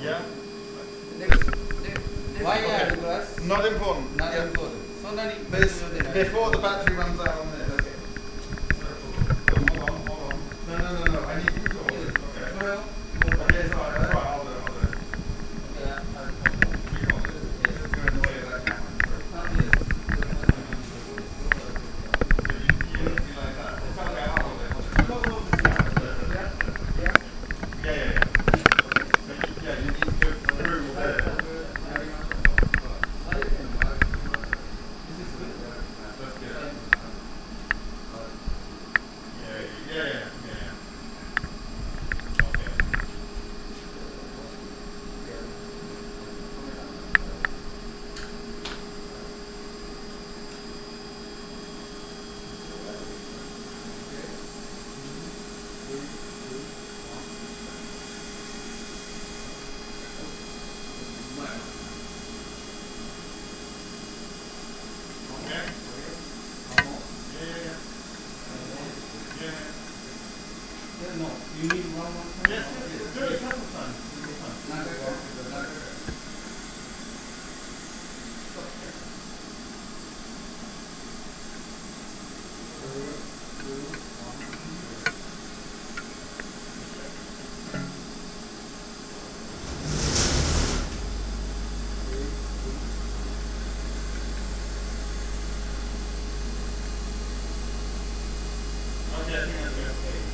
Yeah. Why okay. are you Not important. Not yeah. important. So, before the battery runs out on this. Yeah, yeah. No, you need one more time? Yes, yes, yes. Do it a couple times. Not a walk, but not a... Okay, I think that's good.